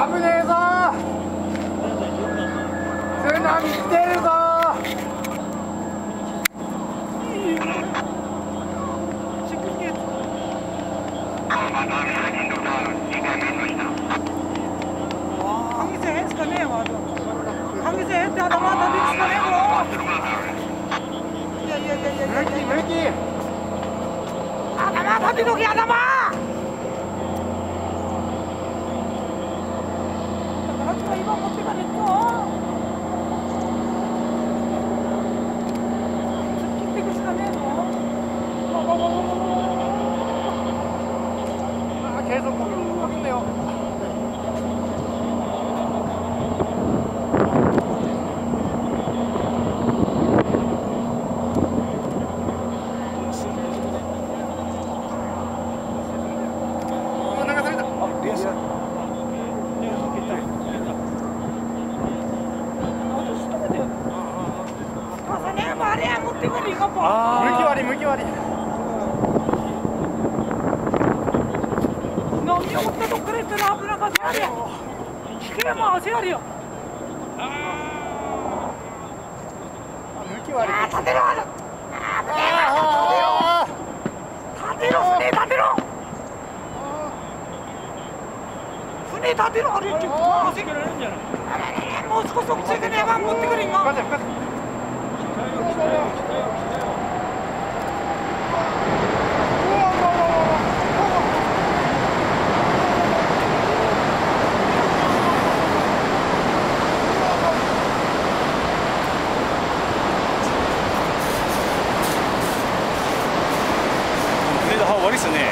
危ねえぞ。津波来てるぞ。頭頭今持ってかれっと切ってくしかねえのあ継続もいいんだよ流されたあ電車朝ねもうあれや持ってくるよポン向き割り向き割り。飲み終わったとこから言ったら危なかったあれや引けも汗あるよ。向き割り。あー立てろあるあ立てろ船立てろ。船立てろあれ。ない？もう少しそっち行かね持ってくるよあ深瀬深瀬悪いっすよね。